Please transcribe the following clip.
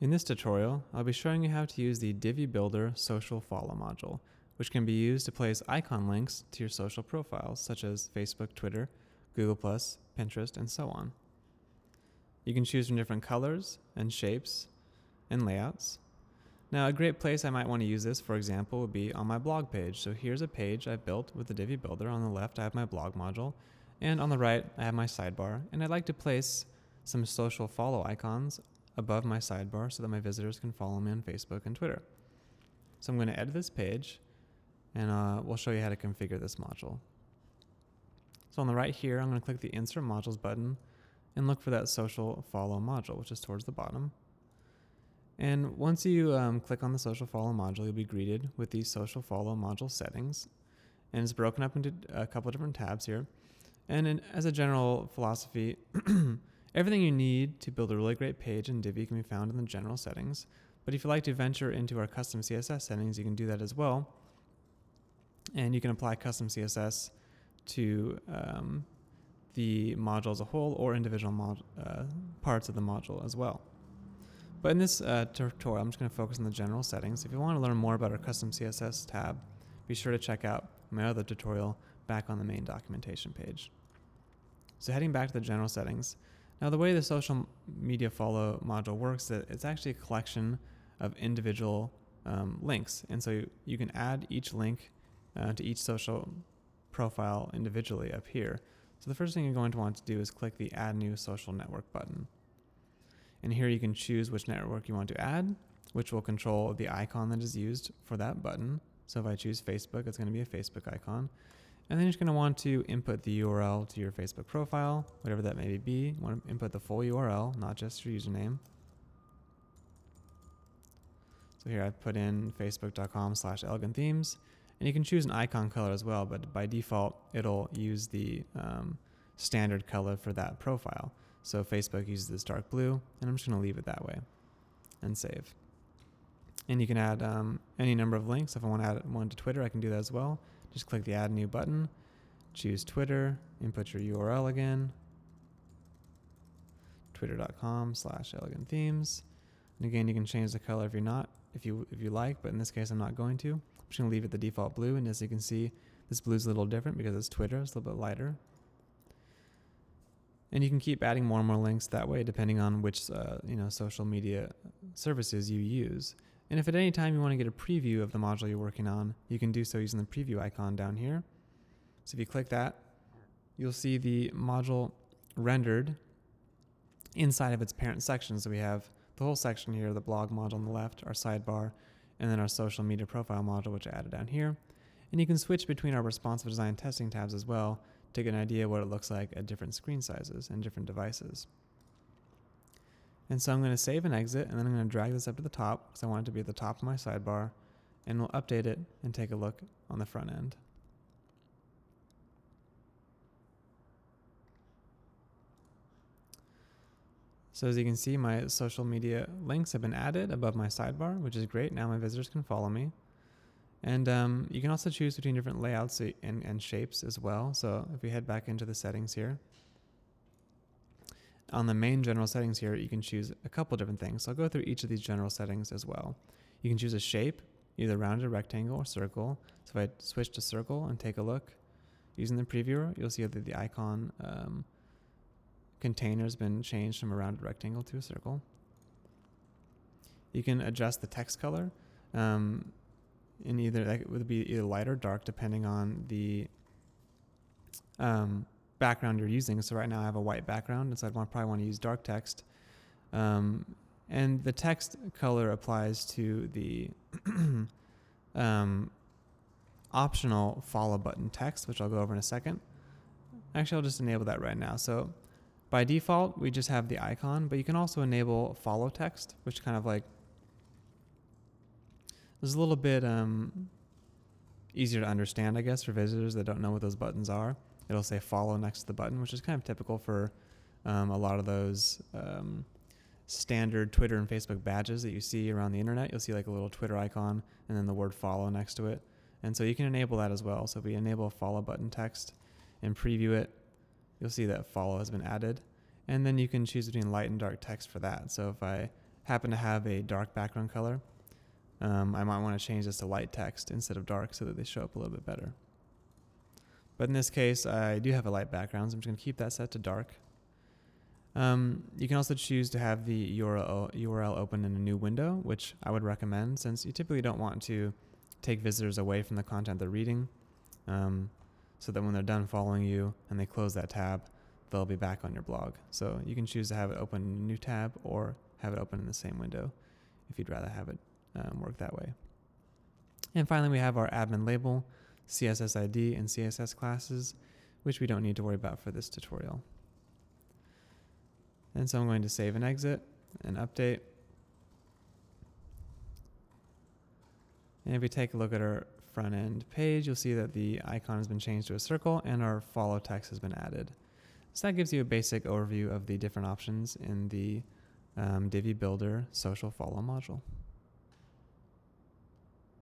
In this tutorial, I'll be showing you how to use the Divi Builder Social Follow module, which can be used to place icon links to your social profiles, such as Facebook, Twitter, Google+, Pinterest, and so on. You can choose from different colors and shapes and layouts. Now, a great place I might want to use this, for example, would be on my blog page. So here's a page I've built with the Divi Builder. On the left, I have my blog module, and on the right, I have my sidebar. And I'd like to place some social follow icons above my sidebar so that my visitors can follow me on Facebook and Twitter. So I'm going to edit this page and uh, we'll show you how to configure this module. So on the right here, I'm going to click the Insert Modules button and look for that Social Follow module, which is towards the bottom. And once you um, click on the Social Follow module, you'll be greeted with the Social Follow module settings. And it's broken up into a couple different tabs here. And in, as a general philosophy, Everything you need to build a really great page in Divi can be found in the general settings, but if you'd like to venture into our custom CSS settings, you can do that as well. And you can apply custom CSS to um, the module as a whole or individual mod, uh, parts of the module as well. But in this uh, tutorial, I'm just going to focus on the general settings. If you want to learn more about our custom CSS tab, be sure to check out my other tutorial back on the main documentation page. So heading back to the general settings, now, the way the social media follow module works is it's actually a collection of individual um, links. And so you, you, can add each link uh, to each social profile individually up here. So the first thing you're going to want to do is click the Add New Social Network button. And here you can choose which network you want to add, which will control the icon that is used for that button. So if I choose Facebook, it's going to be a Facebook icon. And then you're just going to want to input the URL to your Facebook profile, whatever that may be. You want to input the full URL, not just your username. So here I've put in facebook.com slash elegant themes. And you can choose an icon color as well, but by default, it'll use the um, standard color for that profile. So Facebook uses this dark blue, and I'm just going to leave it that way and save. And you can add um, any number of links. If I want to add one to Twitter, I can do that as well. Just click the Add New button, choose Twitter, input your URL again, twitter.com slash elegant themes. And again, you can change the color if you're not, if you if you like, but in this case, I'm not going to. I'm just going to leave it the default blue. And as you can see, this blue is a little different because it's Twitter. It's a little bit lighter. And you can keep adding more and more links that way, depending on which uh, you know social media services you use. And if at any time you want to get a preview of the module you're working on, you can do so using the preview icon down here. So if you click that, you'll see the module rendered inside of its parent section. So we have the whole section here, the blog module on the left, our sidebar, and then our social media profile module, which I added down here. And you can switch between our responsive design testing tabs as well to get an idea what it looks like at different screen sizes and different devices. And so I'm going to save and exit, and then I'm going to drag this up to the top because I want it to be at the top of my sidebar, and we'll update it and take a look on the front end. So as you can see, my social media links have been added above my sidebar, which is great. Now my visitors can follow me. And um, you can also choose between different layouts and, and shapes as well. So if we head back into the settings here, on the main general settings here, you can choose a couple different things. So I'll go through each of these general settings as well. You can choose a shape, either rounded, rectangle, or circle. So if I switch to circle and take a look, using the previewer, you'll see that the icon um, container has been changed from a rounded rectangle to a circle. You can adjust the text color. Um, in either that would be either light or dark depending on the um, background you're using. So right now I have a white background, and so I'd want, probably want to use dark text. Um, and the text color applies to the um, optional follow button text, which I'll go over in a second. Actually, I'll just enable that right now. So by default, we just have the icon, but you can also enable follow text, which kind of like is a little bit um, easier to understand, I guess, for visitors that don't know what those buttons are it'll say follow next to the button, which is kind of typical for um, a lot of those um, standard Twitter and Facebook badges that you see around the internet. You'll see like a little Twitter icon and then the word follow next to it. And so you can enable that as well. So if we enable a follow button text and preview it, you'll see that follow has been added. And then you can choose between light and dark text for that. So if I happen to have a dark background color, um, I might want to change this to light text instead of dark so that they show up a little bit better. But in this case, I do have a light background, so I'm just going to keep that set to dark. Um, you can also choose to have the URL, open in a new window, which I would recommend since you typically don't want to take visitors away from the content they're reading. Um, so that when they're done following you and they close that tab, they'll be back on your blog. So you can choose to have it open in a new tab or have it open in the same window if you'd rather have it um, work that way. And finally, we have our admin label, CSS ID, and CSS classes, which we don't need to worry about for this tutorial. And so I'm going to save and exit and update. And if we take a look at our front end page, you'll see that the icon has been changed to a circle and our follow text has been added. So that gives you a basic overview of the different options in the um, Divi Builder social follow module.